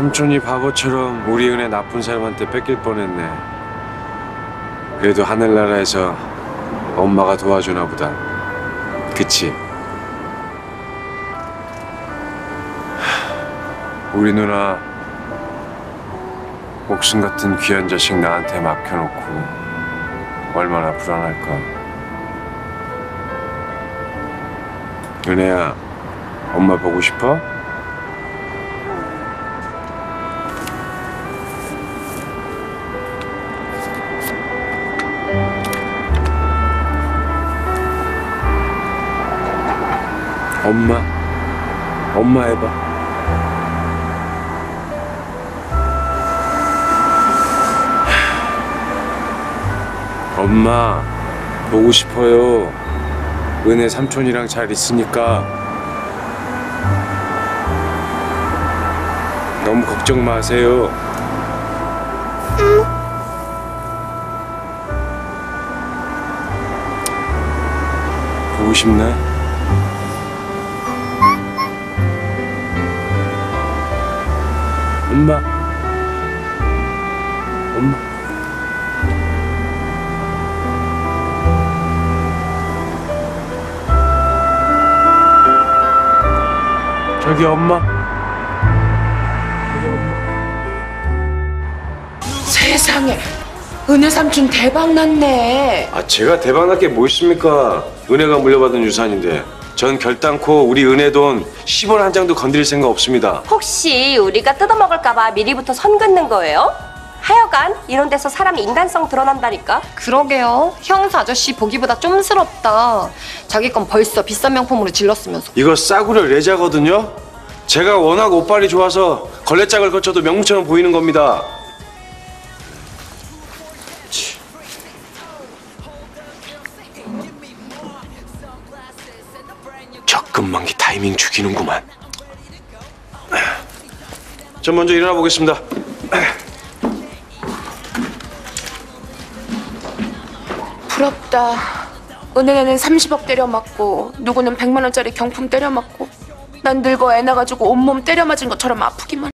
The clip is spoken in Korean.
삼촌이 바보처럼 우리 은혜 나쁜 사람한테 뺏길 뻔했네. 그래도 하늘나라에서 엄마가 도와주나 보다. 그치? 하, 우리 누나 목숨 같은 귀한 자식 나한테 맡겨놓고 얼마나 불안할까. 은혜야, 엄마 보고 싶어? 엄마, 엄마 해봐. 엄마, 보고 싶어요. 은혜 삼촌이랑 잘 있으니까. 너무 걱정 마세요. 보고 싶네. 엄마. 엄마. 저기 엄마. 세상에 은혜 삼촌 대박 났네. 아 제가 대박 날 게 뭐 있습니까? 은혜가 물려받은 유산인데 전 결단코 우리 은혜 돈 10원 한 장도 건드릴 생각 없습니다. 혹시 우리가 뜯어먹을까봐 미리부터 선 긋는 거예요? 하여간 이런 데서 사람 인간성 드러난다니까. 그러게요. 형사 아저씨 보기보다 좀스럽다. 자기 건 벌써 비싼 명품으로 질렀으면서. 이거 싸구려 레자거든요. 제가 워낙 옷빨이 좋아서 걸레짝을 거쳐도 명품처럼 보이는 겁니다. 금만기 타이밍 죽이는구만. 전 먼저 일어나 보겠습니다. 부럽다. 은혜는 30억 때려 맞고 누구는 100만 원짜리 경품 때려 맞고 난 늙어 애 낳아가지고 온몸 때려 맞은 것처럼 아프기만